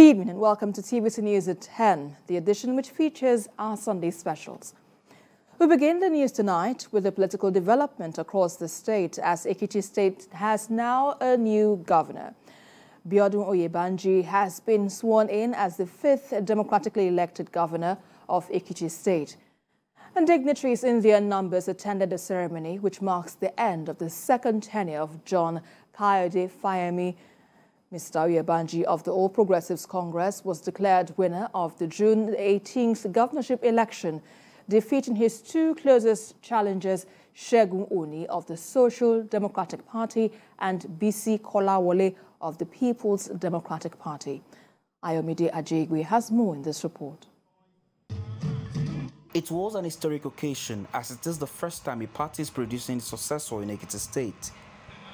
evening and welcome to TVC News at 10, the edition which features our Sunday specials. We begin the news tonight with the political development across the state as Ekiti State has now a new governor. Biodun Oyebanji has been sworn in as the fifth democratically elected governor of Ekiti State. And dignitaries in their numbers attended the ceremony, which marks the end of the second tenure of John Kayode Fayemi. Mr. Oyebanji of the All Progressives Congress was declared winner of the June 18th governorship election, defeating his two closest challengers, Segun Oni of the Social Democratic Party and Bisi Kolawole of the People's Democratic Party. Ayomide Ajegwe has more in this report. It was an historic occasion as it is the first time a party is producing a successor in Ekiti State.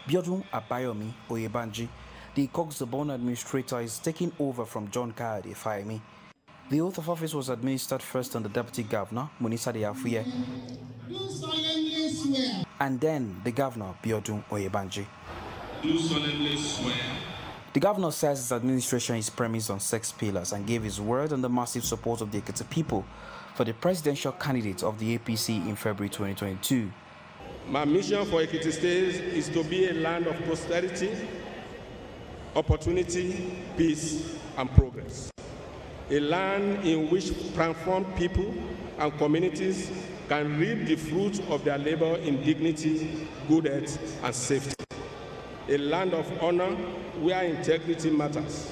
Biodun Abayomi Oyebanji, the Coxabon administrator, is taking over from John Kayode Fayemi. The oath of office was administered first on the deputy governor, Monisade Afuye, and then the governor, Biodun Oyebanji. Do solemnly swear. The governor says his administration is premised on six pillars and gave his word on the massive support of the Ekiti people for the presidential candidate of the APC in February 2022. My mission for Ekiti State is to be a land of prosperity, opportunity, peace, and progress. A land in which transformed people and communities can reap the fruits of their labor in dignity, good health, and safety. A land of honor where integrity matters.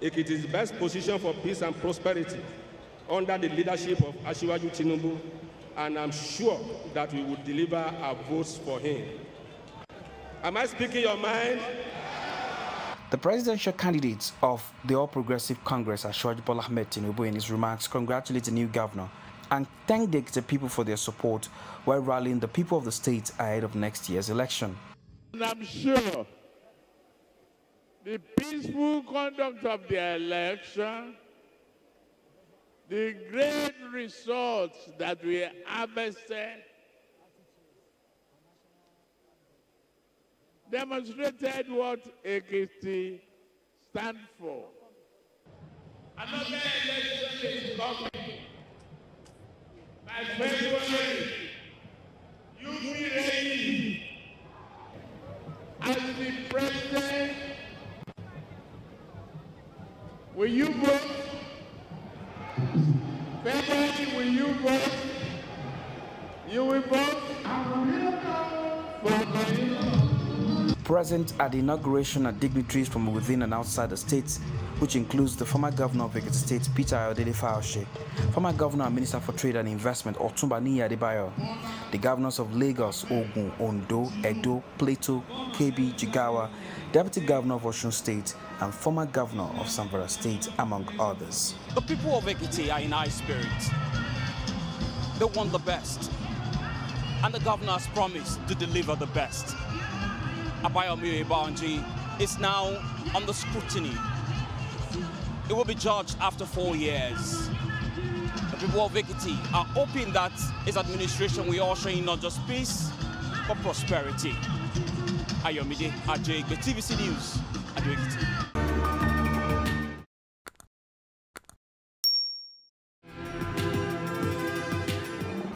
It is best positioned for peace and prosperity under the leadership of Asiwaju Tinubu, and I'm sure that we will deliver our votes for him. Am I speaking your mind? The presidential candidate of the All Progressive Congress, Asiwaju Bola Ahmed Tinubu, in his remarks congratulated the new governor and thanked the people for their support while rallying the people of the state ahead of next year's election. And I'm sure the peaceful conduct of the election, the great results that we harvested, demonstrated what Ekiti stand for. Another election is coming. By February, you be ready as the president. Will you vote? February, will you vote? You will vote I will go for Present at the inauguration are dignitaries from within and outside the state, which includes the former governor of Ekiti State, Peter Ayodele former governor and minister for trade and investment, Otumba Niyi Adebayo, the governors of Lagos, Ogun, Ondo, Edo, Plateau, Kebbi, Jigawa, deputy governor of Osun State, and former governor of Zamfara State, among others. The people of Ekiti are in high spirits. They want the best. And the governor has promised to deliver the best. Abayomi Oyebanji is now under scrutiny. It will be judged after four years. The people of Ekiti are hoping that his administration will usher in not just peace, but prosperity. Ayomide Ajay, TVC News, Ado Ekiti.